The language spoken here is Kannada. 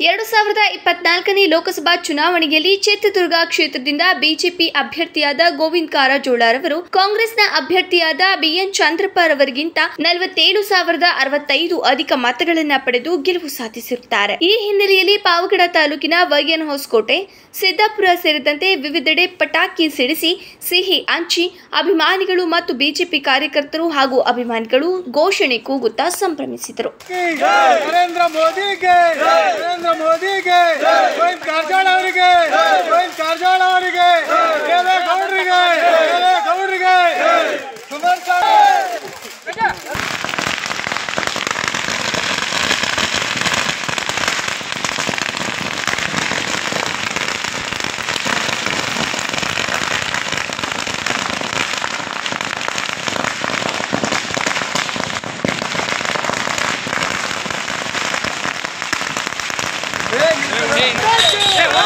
ಎರಡು ಸಾವಿರದ ಇಪ್ಪತ್ನಾಲ್ಕನೇ ಲೋಕಸಭಾ ಚುನಾವಣೆಯಲ್ಲಿ ಚಿತ್ರದುರ್ಗ ಕ್ಷೇತ್ರದಿಂದ ಬಿಜೆಪಿ ಅಭ್ಯರ್ಥಿಯಾದ ಗೋವಿಂದ್ ಕಾರಜೋಳರವರು ಕಾಂಗ್ರೆಸ್ನ ಅಭ್ಯರ್ಥಿಯಾದ ಬಿಎನ್ ಚಂದ್ರಪ್ಪರವರಿಗಿಂತ ನಲವತ್ತೇಳು ಸಾವಿರದ ಅರವತ್ತೈದು ಅಧಿಕ ಮತಗಳನ್ನು ಪಡೆದು ಗೆಲುವು ಸಾಧಿಸಿರುತ್ತಾರೆ. ಈ ಹಿನ್ನೆಲೆಯಲ್ಲಿ ಪಾವಗಡ ತಾಲೂಕಿನ ವೈಎನ್ ಹೊಸಕೋಟೆ ಸಿದ್ದಾಪುರ ಸೇರಿದಂತೆ ವಿವಿಧೆಡೆ ಪಟಾಕಿ ಸಿಡಿಸಿ ಸಿಹಿ ಹಂಚಿ ಅಭಿಮಾನಿಗಳು ಮತ್ತು ಬಿಜೆಪಿ ಕಾರ್ಯಕರ್ತರು ಹಾಗೂ ಅಭಿಮಾನಿಗಳು ಘೋಷಣೆ ಕೂಗುತ್ತಾ ಸಂಭ್ರಮಿಸಿದರು. ನರೇಂದ್ರ ಮೋದಿಗೆ Chegou!